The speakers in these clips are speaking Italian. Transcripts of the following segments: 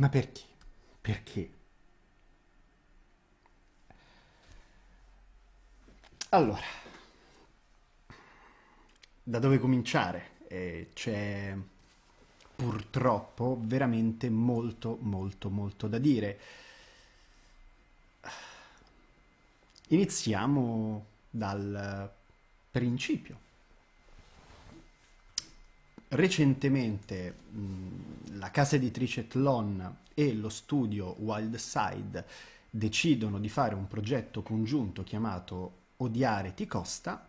Ma perché? Perché? Allora, da dove cominciare? Eh, c'è purtroppo veramente molto, molto, molto da dire. Iniziamo dal principio. Recentemente la casa editrice Tlon e lo studio Wildside decidono di fare un progetto congiunto chiamato Odiare ti costa.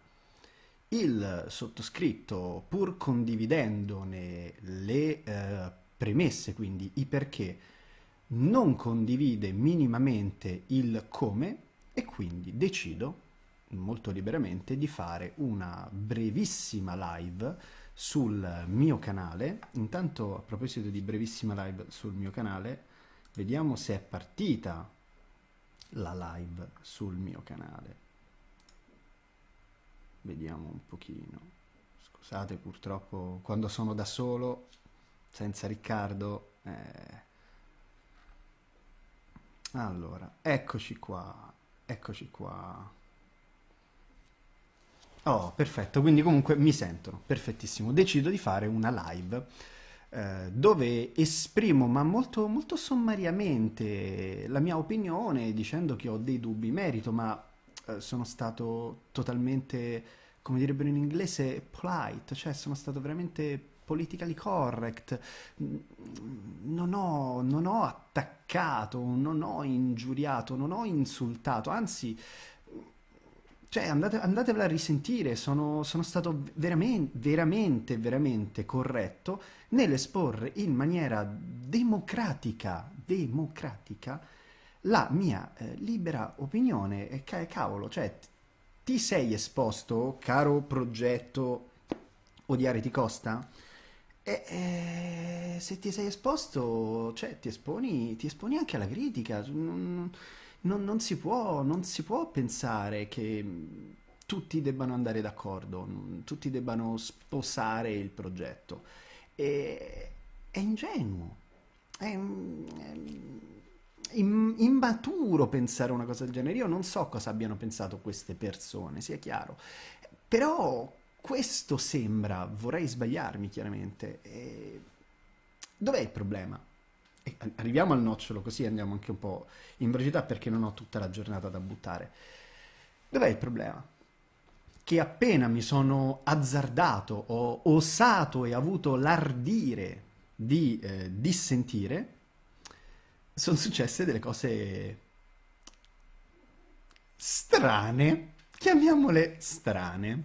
Il sottoscritto, pur condividendone le eh, premesse, quindi i perché, non condivide minimamente il come e quindi decido molto liberamente di fare una brevissima live sul mio canale. Intanto, a proposito di brevissima live sul mio canale, vediamo se è partita la live sul mio canale. Vediamo un pochino. Scusate, purtroppo quando sono da solo, senza Riccardo... Eh... Allora, eccoci qua, eccoci qua. Oh, perfetto, quindi comunque mi sentono, perfettissimo. Decido di fare una live eh, dove esprimo, ma molto, molto sommariamente, la mia opinione dicendo che ho dei dubbi in merito, ma eh, sono stato totalmente, come direbbero in inglese, polite, cioè sono stato veramente politically correct, non ho, non ho attaccato, non ho ingiuriato, non ho insultato, anzi cioè, andate, andatevela a risentire, sono, sono stato veramente, veramente, veramente corretto nell'esporre in maniera democratica, democratica, la mia eh, libera opinione. E ca- cavolo, cioè, ti sei esposto, caro progetto Odiare ti costa? E, eh, se ti sei esposto, cioè, ti esponi, ti esponi anche alla critica. Non, non, non, si può, non si può pensare che tutti debbano andare d'accordo, tutti debbano sposare il progetto. E, è ingenuo, è, è immaturo pensare una cosa del genere. Io non so cosa abbiano pensato queste persone, sia chiaro. Però questo sembra, vorrei sbagliarmi chiaramente. E... Dov'è il problema? Arriviamo al nocciolo così andiamo anche un po' in velocità perché non ho tutta la giornata da buttare. Dov'è il problema? Che appena mi sono azzardato, ho osato e avuto l'ardire di eh, dissentire, sono successe delle cose strane, chiamiamole strane.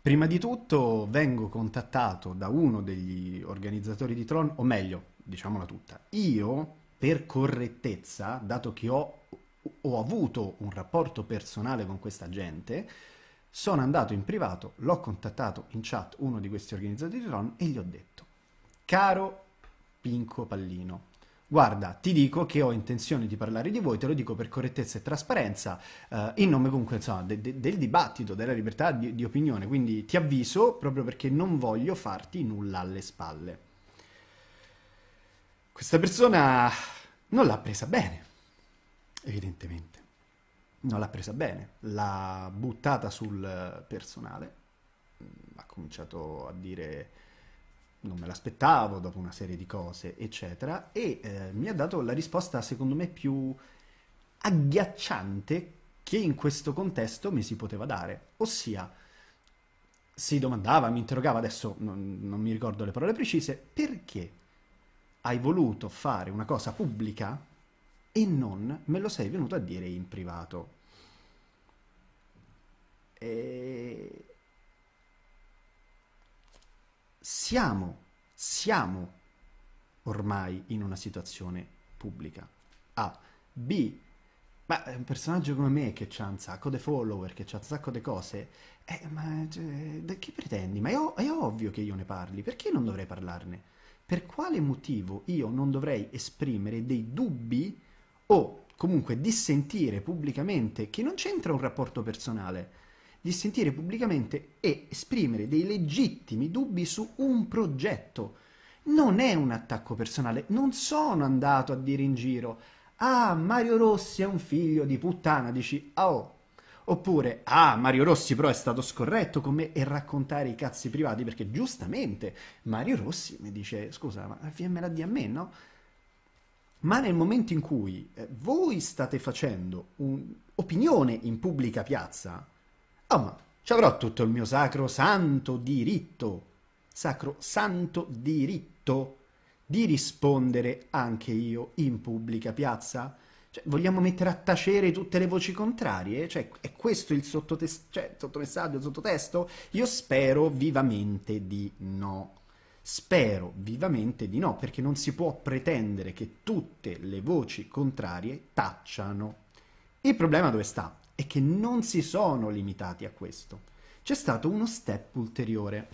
Prima di tutto vengo contattato da uno degli organizzatori di Tron, o meglio, diciamola tutta, io per correttezza, dato che ho, ho avuto un rapporto personale con questa gente, sono andato in privato, l'ho contattato in chat uno di questi organizzatori di Tron e gli ho detto, caro Pinco Pallino, guarda, ti dico che ho intenzione di parlare di voi, te lo dico per correttezza e trasparenza, eh, in nome comunque insomma, de- de- del dibattito, della libertà di-, di opinione, quindi ti avviso proprio perché non voglio farti nulla alle spalle. Questa persona non l'ha presa bene, evidentemente. Non l'ha presa bene, l'ha buttata sul personale, ha cominciato a dire non me l'aspettavo dopo una serie di cose, eccetera, e eh, mi ha dato la risposta secondo me più agghiacciante che in questo contesto mi si poteva dare, ossia si domandava, mi interrogava, adesso non, non mi ricordo le parole precise, perché hai voluto fare una cosa pubblica e non me lo sei venuto a dire in privato. E... Siamo, siamo ormai in una situazione pubblica. A. B. Ma un personaggio come me che ha un sacco di follower, che ha un sacco di cose, eh, ma cioè, che pretendi? Ma è, è ovvio che io ne parli, perché non dovrei parlarne? Per quale motivo io non dovrei esprimere dei dubbi o comunque dissentire pubblicamente, che non c'entra un rapporto personale, dissentire pubblicamente e esprimere dei legittimi dubbi su un progetto. Non è un attacco personale, non sono andato a dire in giro, ah, Mario Rossi è un figlio di puttana, dici, oh. Oppure, ah, Mario Rossi però è stato scorretto con me e raccontare i cazzi privati, perché giustamente Mario Rossi mi dice, scusa, ma fammela di a me, no? Ma nel momento in cui eh, voi state facendo un'opinione in pubblica piazza, oh ma ci avrò tutto il mio sacro santo diritto, sacro santo diritto di rispondere anche io in pubblica piazza? Cioè, vogliamo mettere a tacere tutte le voci contrarie? Cioè, è questo il sottotes- cioè, sottomessaggio, il sottotesto? Io spero vivamente di no. Spero vivamente di no, perché non si può pretendere che tutte le voci contrarie tacciano. Il problema dove sta? È che non si sono limitati a questo. C'è stato uno step ulteriore.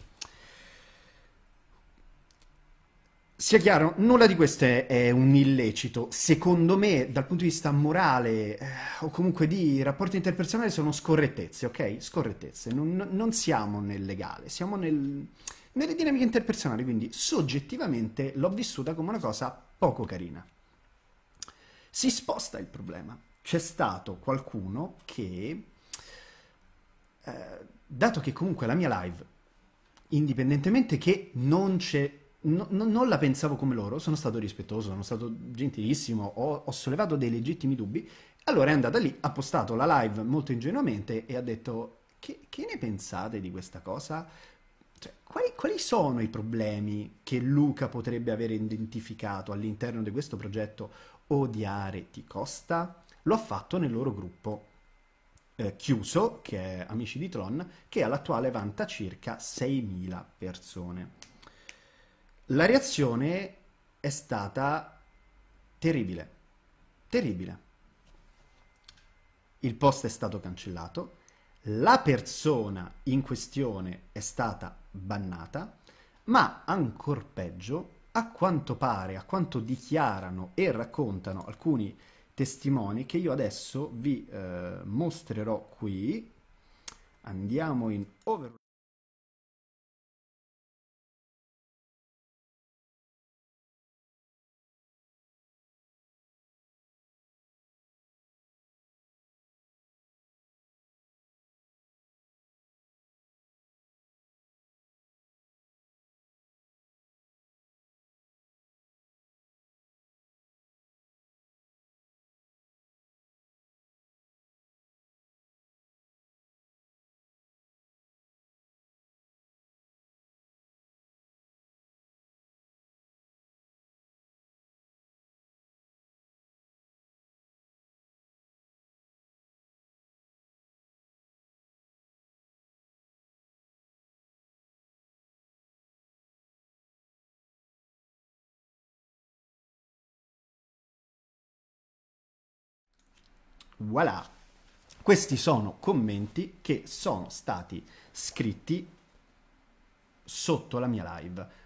Sia chiaro, nulla di questo è, è un illecito. Secondo me, dal punto di vista morale eh, o comunque di rapporti interpersonali, sono scorrettezze, ok? Scorrettezze. Non, non siamo nel legale, siamo nel nelle dinamiche interpersonali, quindi soggettivamente l'ho vissuta come una cosa poco carina. Si sposta il problema. C'è stato qualcuno che, eh, dato che comunque la mia live, indipendentemente che non c'è No, no, non la pensavo come loro, sono stato rispettoso, sono stato gentilissimo, ho, ho, sollevato dei legittimi dubbi. Allora è andata lì, ha postato la live molto ingenuamente e ha detto: Che, che ne pensate di questa cosa? Cioè, quali, quali, sono i problemi che Luca potrebbe aver identificato all'interno di questo progetto Odiare ti costa? Lo ha fatto nel loro gruppo eh, chiuso, che è Amici di Tron, che all'attuale vanta circa 6.000 persone. La reazione è stata terribile, terribile. Il post è stato cancellato, la persona in questione è stata bannata, ma ancor peggio, a quanto pare, a quanto dichiarano e raccontano alcuni testimoni che io adesso vi eh, mostrerò qui. Andiamo in overview. Voilà. Questi sono commenti che sono stati scritti sotto la mia live.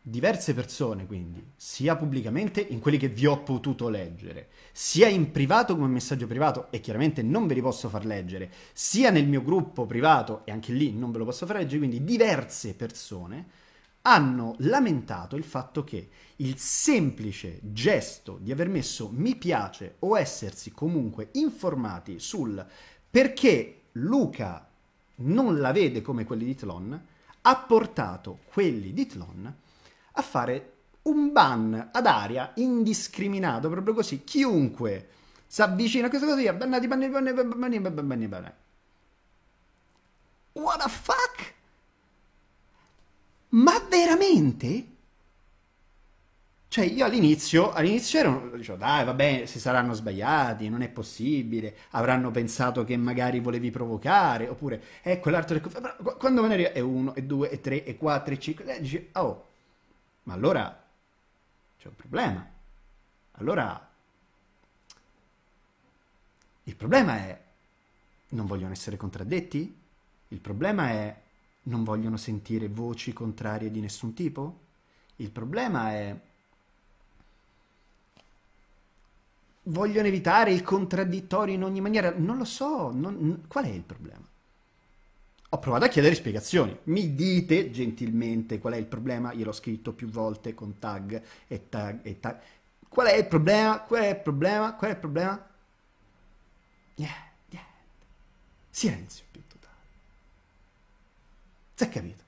Diverse persone, quindi, sia pubblicamente in quelli che vi ho potuto leggere, sia in privato come messaggio privato, e chiaramente non ve li posso far leggere, sia nel mio gruppo privato, e anche lì non ve lo posso far leggere, quindi diverse persone hanno lamentato il fatto che il semplice gesto di aver messo mi piace o essersi comunque informati sul perché Luca non la vede come quelli di Tlon ha portato quelli di Tlon a fare un ban ad aria indiscriminato, proprio così. Chiunque si avvicina a questa cosa, bannati, bannati, bannati, bannati, bannati. What the fuck? Veramente? Cioè, io all'inizio, all'inizio ero, dicevo, dai, vabbè, si saranno sbagliati, non è possibile, avranno pensato che magari volevi provocare, oppure, ecco l'altro, quando me ne arriva, è uno, e due, e tre, e quattro, e cinque, e dici, oh, ma allora c'è un problema. Allora, il problema è, non vogliono essere contraddetti? Il problema è, non vogliono sentire voci contrarie di nessun tipo? Il problema è... Vogliono evitare il contraddittorio in ogni maniera? Non lo so, non... qual è il problema? ho provato a chiedere spiegazioni. Mi dite gentilmente qual è il problema? Io l'ho scritto più volte con tag e tag e tag. Qual è il problema? Qual è il problema? Qual è il problema? Niente, niente. Silenzio totale. Si è capito?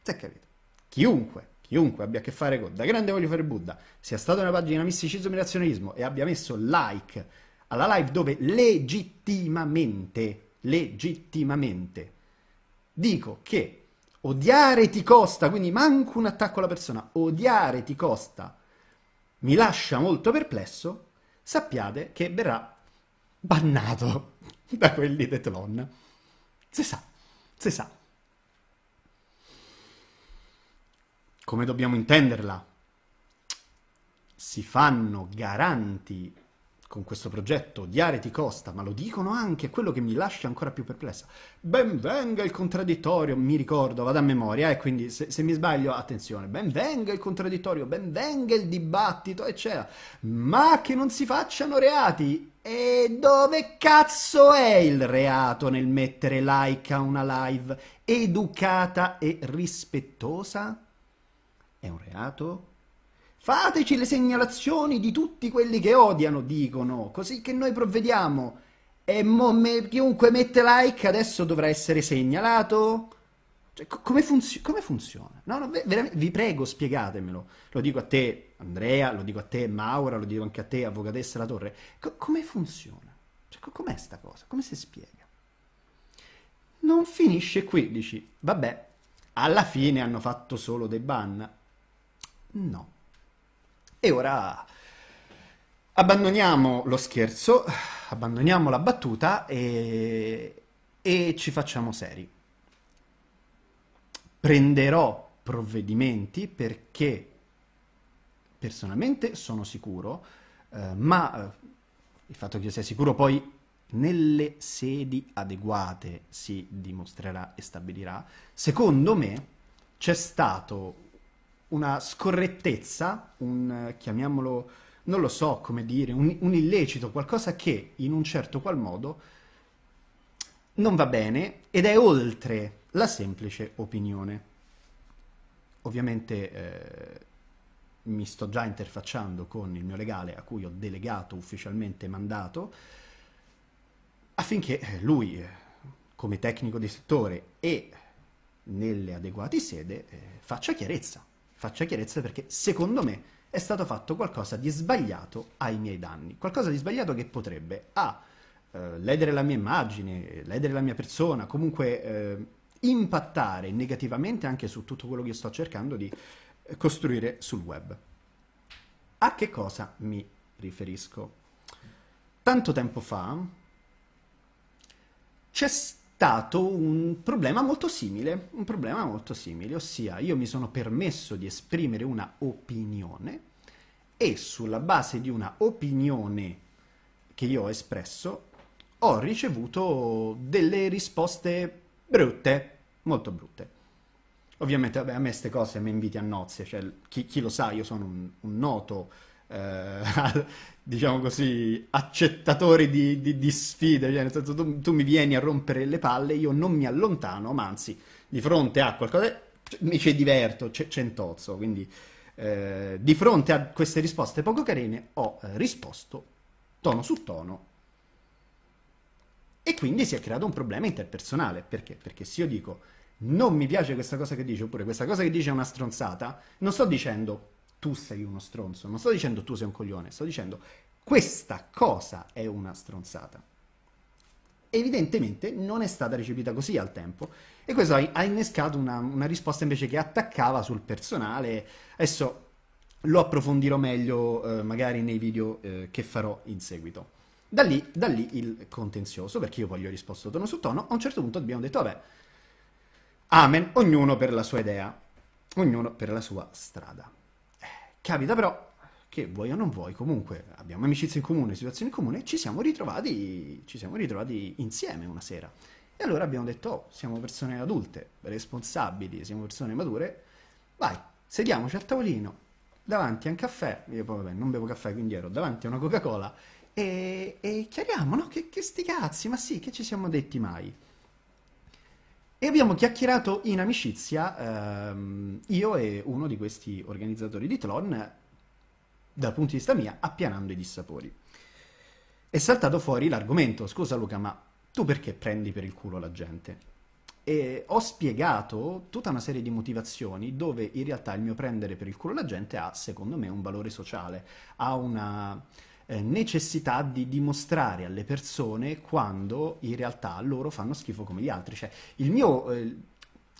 Si è capito? Chiunque, chiunque abbia a che fare con Da Grande Voglio Fare Buddha, sia stato nella pagina Misticismo e Razionalismo e abbia messo like alla live dove legittimamente, legittimamente dico che odiare ti costa, quindi manco un attacco alla persona, odiare ti costa, mi lascia molto perplesso, sappiate che verrà bannato da quelli di Tlon. Si sa, si sa. Come dobbiamo intenderla? Si fanno garanti con questo progetto odiare ti costa, ma lo dicono anche, quello che mi lascia ancora più perplessa. Ben venga il contraddittorio, mi ricordo, vado a memoria, e eh, quindi se, se, mi sbaglio, attenzione, ben venga il contraddittorio, ben venga il dibattito, eccetera, ma che non si facciano reati. E dove cazzo è il reato nel mettere like a una live educata e rispettosa? È un reato? Fateci le segnalazioni di tutti quelli che odiano, dicono, così che noi provvediamo. E me, chiunque mette like adesso dovrà essere segnalato? Cioè, come, funzi- come, funziona? No, no, vi prego, spiegatemelo. Lo dico a te, Andrea, lo dico a te, Maura, lo dico anche a te, avvocatessa La Torre. Co- come funziona? Cioè, co- com'è sta cosa? Come si spiega? Non finisce qui, dici, vabbè, alla fine hanno fatto solo dei ban. No. E ora abbandoniamo lo scherzo, abbandoniamo la battuta e, e ci facciamo seri. Prenderò provvedimenti perché personalmente sono sicuro, eh, ma eh, il fatto che io sia sicuro poi nelle sedi adeguate si dimostrerà e stabilirà. Secondo me c'è stato una scorrettezza, un, chiamiamolo, non lo so come dire, un, un illecito, qualcosa che in un certo qual modo non va bene ed è oltre la semplice opinione. Ovviamente eh, mi sto già interfacciando con il mio legale a cui ho delegato ufficialmente mandato affinché eh, lui, eh, come tecnico di settore e nelle adeguate sede, eh, faccia chiarezza faccia chiarezza perché secondo me è stato fatto qualcosa di sbagliato ai miei danni, qualcosa di sbagliato che potrebbe A. Eh, ledere la mia immagine, ledere la mia persona, comunque eh, impattare negativamente anche su tutto quello che sto cercando di eh, costruire sul web. A che cosa mi riferisco? Tanto tempo fa c'è stato stato un problema molto simile, un problema molto simile, ossia io mi sono permesso di esprimere una opinione e sulla base di una opinione che io ho espresso ho ricevuto delle risposte brutte, molto brutte. Ovviamente vabbè, a me queste cose mi inviti a nozze, cioè, chi, chi, lo sa, io sono un, un noto eh, diciamo così, accettatori di, di, di sfide, cioè nel senso tu, tu, mi vieni a rompere le palle, io non mi allontano, ma anzi, di fronte a qualcosa mi ci diverto, c'è centozzo, quindi eh, di fronte a queste risposte poco carine ho eh, risposto tono su tono e quindi si è creato un problema interpersonale, perché? Perché se io dico non mi piace questa cosa che dice, oppure questa cosa che dice è una stronzata, non sto dicendo tu sei uno stronzo, non sto dicendo tu sei un coglione, sto dicendo questa cosa è una stronzata. Evidentemente non è stata recepita così al tempo e questo ha innescato una, una risposta invece che attaccava sul personale. Adesso lo approfondirò meglio eh, magari nei video eh, che farò in seguito. Da lì, da lì, il contenzioso, perché io poi gli ho risposto tono su tono, a un certo punto abbiamo detto, vabbè, amen, ognuno per la sua idea, ognuno per la sua strada. Capita però che vuoi o non vuoi, comunque abbiamo amicizie in comune, situazioni in comune, ci siamo ritrovati, ci siamo ritrovati insieme una sera. E allora abbiamo detto, oh, siamo persone adulte, responsabili, siamo persone mature, vai, sediamoci al tavolino, davanti a un caffè, io poi vabbè, non bevo caffè, quindi ero davanti a una Coca-Cola, e, e chiariamo, no? Che, che sti cazzi, ma sì, che ci siamo detti mai? E abbiamo chiacchierato in amicizia, ehm, io e uno di questi organizzatori di Tlon, dal punto di vista mia, appianando i dissapori. È saltato fuori l'argomento, scusa Luca, ma tu perché prendi per il culo la gente? E ho spiegato tutta una serie di motivazioni dove in realtà il mio prendere per il culo la gente ha, secondo me, un valore sociale, ha una eh, necessità di dimostrare alle persone quando in realtà loro fanno schifo come gli altri. Cioè, il mio, eh,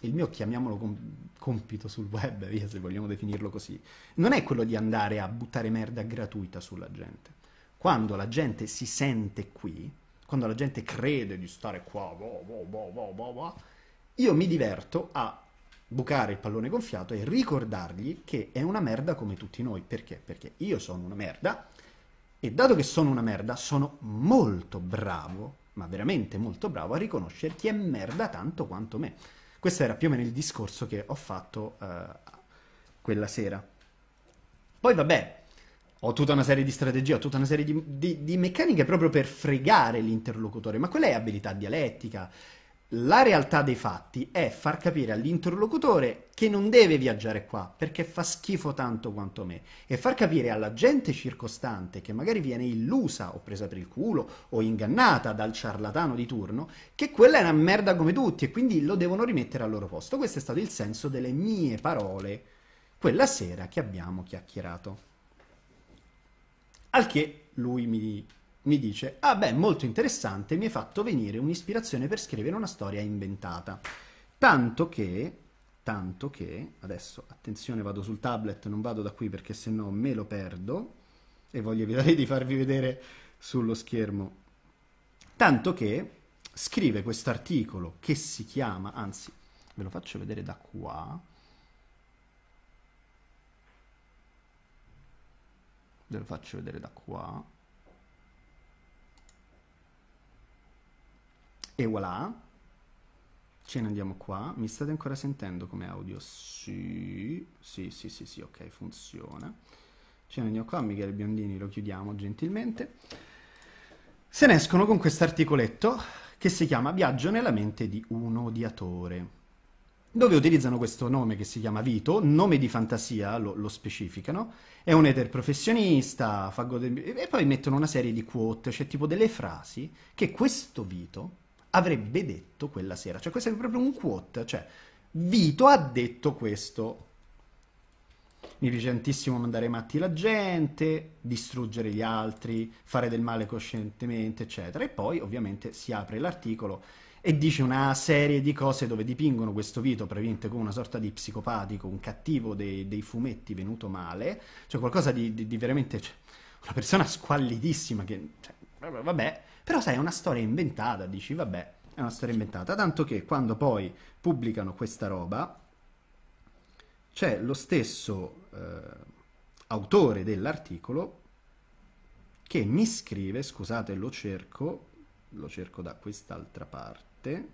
il mio chiamiamolo com- compito sul web, via, se vogliamo definirlo così, non è quello di andare a buttare merda gratuita sulla gente. Quando la gente si sente qui, quando la gente crede di stare qua, boh, boh, boh, io mi diverto a bucare il pallone gonfiato e ricordargli che è una merda come tutti noi. Perché? Perché io sono una merda e dato che sono una merda, sono molto bravo, ma veramente molto bravo a riconoscere chi è merda tanto quanto me. Questo era più o meno il discorso che ho fatto uh, quella sera. Poi vabbè, ho tutta una serie di strategie, ho tutta una serie di, di, di meccaniche proprio per fregare l'interlocutore, ma quella è abilità dialettica, la realtà dei fatti è far capire all'interlocutore che non deve viaggiare qua perché fa schifo tanto quanto me e far capire alla gente circostante che magari viene illusa o presa per il culo o ingannata dal ciarlatano di turno che quella è una merda come tutti e quindi lo devono rimettere al loro posto. Questo è stato il senso delle mie parole quella sera che abbiamo chiacchierato. Al che lui mi mi dice, ah beh, molto interessante, mi hai fatto venire un'ispirazione per scrivere una storia inventata. Tanto che, tanto che, adesso attenzione vado sul tablet, non vado da qui perché se no me lo perdo e voglio evitare di farvi vedere sullo schermo. Tanto che scrive questo articolo che si chiama, anzi ve lo faccio vedere da qua, ve lo faccio vedere da qua, E voilà. Ce ne andiamo qua. Mi state ancora sentendo come audio? Sì, sì, sì, sì, sì, ok, funziona. Ce ne andiamo qua, Michele Biondini, lo chiudiamo gentilmente. Se ne escono con questo articoletto che si chiama Viaggio nella mente di un odiatore dove utilizzano questo nome che si chiama Vito, nome di fantasia, lo, lo specificano, è un eter professionista, fa gode- e poi mettono una serie di quote, cioè tipo delle frasi che questo Vito avrebbe detto quella sera. Cioè, questo è proprio un quote. Cioè, Vito ha detto questo. Mi piace tantissimo mandare matti la gente, distruggere gli altri, fare del male coscientemente, eccetera. E poi, ovviamente, si apre l'articolo e dice una serie di cose dove dipingono questo Vito praticamente come una sorta di psicopatico, un cattivo dei, dei fumetti venuto male, cioè qualcosa di, di, di veramente... Cioè, una persona squallidissima che... Cioè, vabbè, però sai, è una storia inventata, dici, vabbè, è una storia inventata, tanto che quando poi pubblicano questa roba c'è lo stesso eh, autore dell'articolo che mi scrive, scusate, lo cerco, lo cerco da quest'altra parte.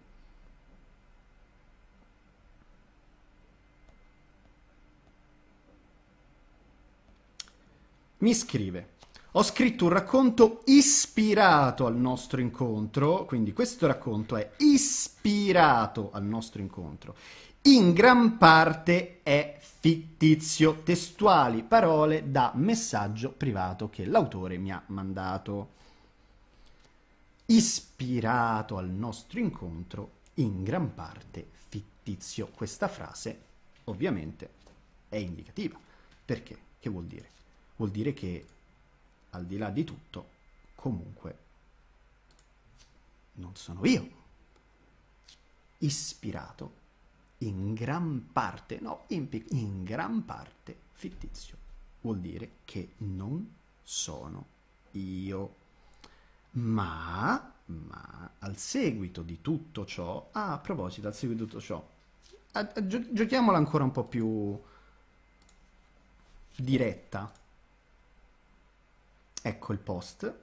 Mi scrive ho scritto un racconto ispirato al nostro incontro, quindi questo racconto è ispirato al nostro incontro. In gran parte è fittizio, testuali parole da messaggio privato che l'autore mi ha mandato. Ispirato al nostro incontro, in gran parte fittizio. Questa frase ovviamente è indicativa. Perché? Che vuol dire? Vuol dire che al di là di tutto, comunque non sono io. Ispirato in gran parte, no, in, in gran parte fittizio. Vuol dire che non sono io. Ma, ma al seguito di tutto ciò, ah, a proposito, al seguito di tutto ciò, a, a, giochiamola ancora un po' più diretta Ecco il post.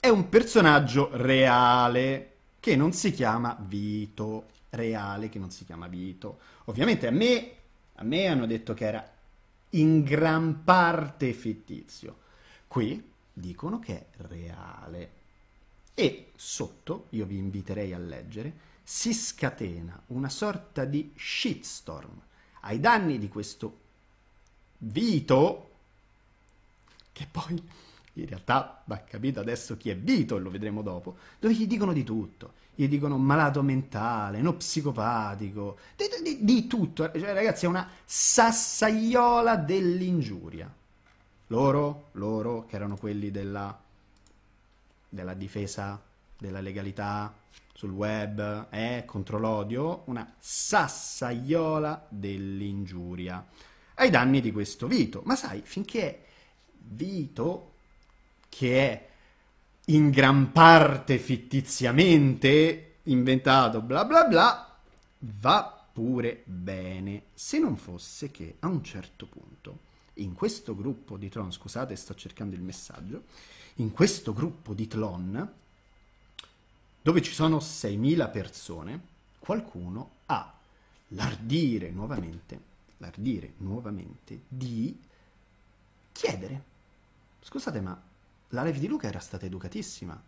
È un personaggio reale che non si chiama Vito. Reale che non si chiama Vito. Ovviamente a me, a me hanno detto che era in gran parte fittizio. Qui dicono che è reale. E sotto, io vi inviterei a leggere, si scatena una sorta di shitstorm ai danni di questo Vito, che poi in realtà va capito adesso chi è Vito e lo vedremo dopo, dove gli dicono di tutto. Gli dicono malato mentale, no psicopatico, di, di, di tutto. Cioè, ragazzi, è una sassaiola dell'ingiuria. Loro, loro, che erano quelli della, della difesa della legalità sul web, eh, contro l'odio, una sassaiola dell'ingiuria ai danni di questo Vito. Ma sai, finché Vito, che è in gran parte fittiziamente inventato, bla bla bla, va pure bene, se non fosse che a un certo punto, in questo gruppo di Tron, scusate sto cercando il messaggio, in questo gruppo di Tlon, dove ci sono 6.000 persone, qualcuno ha l'ardire nuovamente l'ardire nuovamente di chiedere. Scusate, ma la live di Luca era stata educatissima.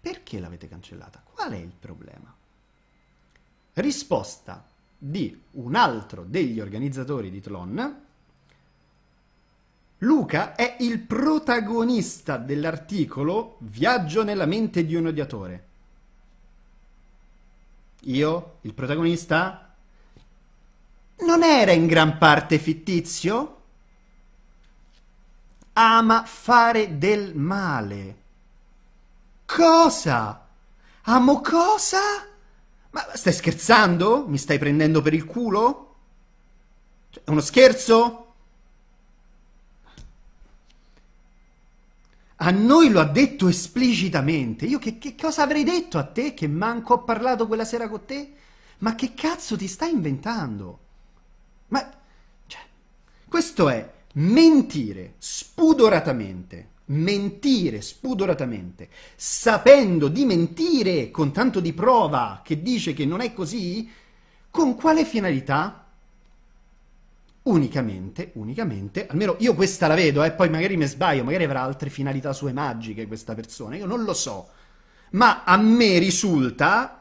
Perché l'avete cancellata? Qual è il problema? Risposta di un altro degli organizzatori di Tlon. Luca è il protagonista dell'articolo Viaggio nella mente di un odiatore. Io, il protagonista, non era in gran parte fittizio? Ama fare del male. Cosa? Amo cosa? Ma stai scherzando? Mi stai prendendo per il culo? Cioè, è uno scherzo? A noi lo ha detto esplicitamente. Io che, che, cosa avrei detto a te che manco ho parlato quella sera con te? Ma che cazzo ti stai inventando? Ma cioè, questo è mentire spudoratamente, mentire spudoratamente, sapendo di mentire con tanto di prova che dice che non è così, con quale finalità? Unicamente, unicamente, almeno io questa la vedo, eh, poi magari mi sbaglio, magari avrà altre finalità sue magiche questa persona, io non lo so, ma a me risulta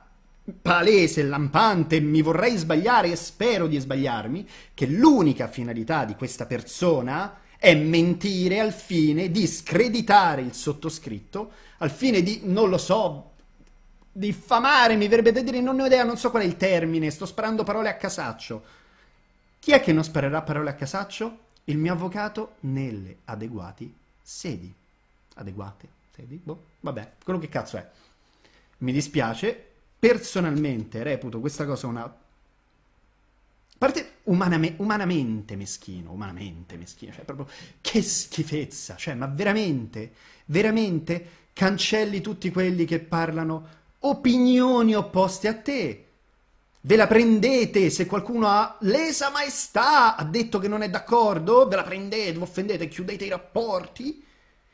palese, lampante, mi vorrei sbagliare e spero di sbagliarmi, che l'unica finalità di questa persona è mentire al fine di screditare il sottoscritto, al fine di, non lo so, diffamare, mi verrebbe da dire, non ho idea, non so qual è il termine, sto sparando parole a casaccio. Chi è che non sparerà parole a casaccio? Il mio avvocato nelle adeguati sedi. Adeguate sedi? Boh, vabbè, quello che cazzo è. Mi dispiace, personalmente reputo questa cosa una... Parte umaname, umanamente meschino, umanamente meschino, cioè proprio che schifezza, cioè ma veramente, veramente cancelli tutti quelli che parlano opinioni opposte a te. Ve la prendete se qualcuno ha lesa maestà, ha detto che non è d'accordo, ve la prendete, vi offendete, chiudete i rapporti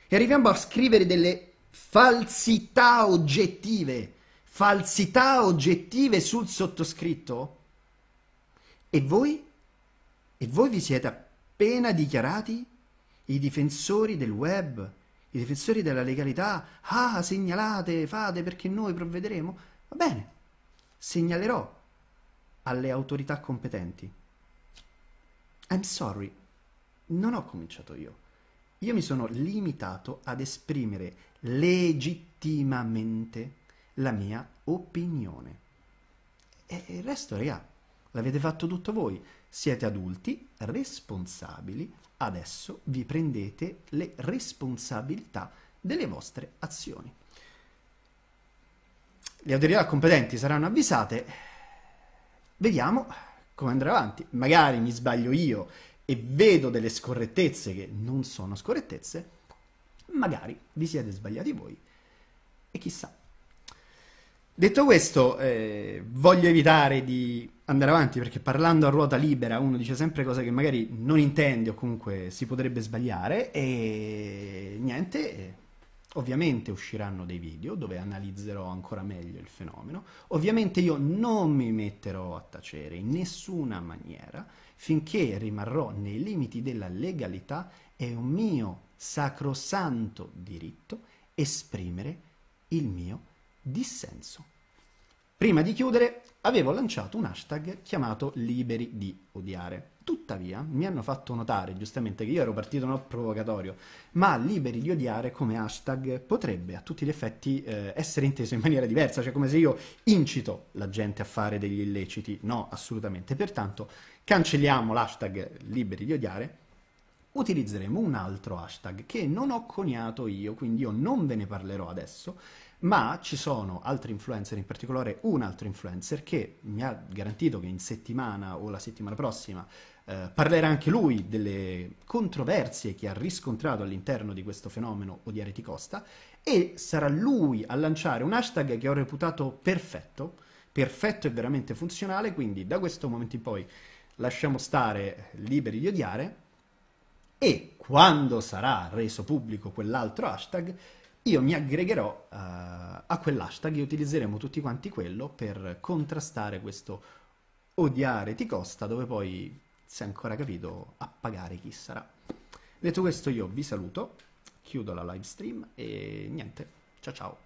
e arriviamo a scrivere delle falsità oggettive falsità oggettive sul sottoscritto? E voi? E voi vi siete appena dichiarati i difensori del web, i difensori della legalità? Ah, segnalate, fate perché noi provvederemo? Va bene, segnalerò alle autorità competenti. I'm sorry, non ho cominciato io. Io mi sono limitato ad esprimere legittimamente la mia opinione. E il resto, raga, l'avete fatto tutto voi. Siete adulti, responsabili, adesso vi prendete le responsabilità delle vostre azioni. Le autorità competenti saranno avvisate. Vediamo come andrà avanti. Magari mi sbaglio io e vedo delle scorrettezze che non sono scorrettezze. Magari vi siete sbagliati voi. E chissà. Detto questo, eh, voglio evitare di andare avanti perché parlando a ruota libera uno dice sempre cose che magari non intende o comunque si potrebbe sbagliare e niente, ovviamente usciranno dei video dove analizzerò ancora meglio il fenomeno. Ovviamente io non mi metterò a tacere in nessuna maniera finché rimarrò nei limiti della legalità è un mio sacrosanto diritto esprimere il mio dissenso. Prima di chiudere, avevo lanciato un hashtag chiamato Liberi di odiare. Tuttavia, mi hanno fatto notare giustamente che io ero partito non provocatorio, ma liberi di odiare come hashtag potrebbe a tutti gli effetti eh, essere inteso in maniera diversa, cioè come se io incito la gente a fare degli illeciti. No, assolutamente. Pertanto, cancelliamo l'hashtag liberi di odiare, utilizzeremo un altro hashtag che non ho coniato io, quindi io non ve ne parlerò adesso, ma ci sono altri influencer, in particolare un altro influencer che mi ha garantito che in settimana o la settimana prossima eh, parlerà anche lui delle controversie che ha riscontrato all'interno di questo fenomeno Odiare ti costa e sarà lui a lanciare un hashtag che ho reputato perfetto, perfetto e veramente funzionale, quindi da questo momento in poi lasciamo stare liberi di odiare e quando sarà reso pubblico quell'altro hashtag io mi aggregherò uh, a quell'hashtag e utilizzeremo tutti quanti quello per contrastare questo odiare ti costa dove poi se ancora capito, a pagare chi sarà. Detto questo io vi saluto, chiudo la live stream e niente, ciao ciao.